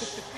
match.